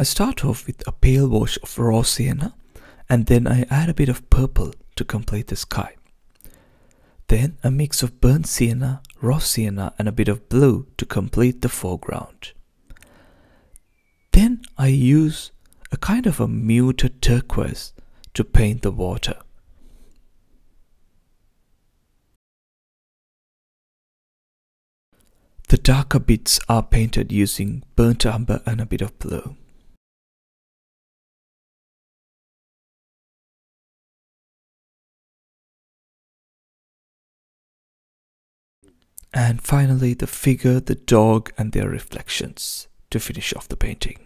I start off with a pale wash of raw sienna and then I add a bit of purple to complete the sky. Then a mix of burnt sienna, raw sienna and a bit of blue to complete the foreground. Then I use a kind of a muted turquoise to paint the water. The darker bits are painted using burnt umber and a bit of blue. And finally the figure, the dog and their reflections to finish off the painting.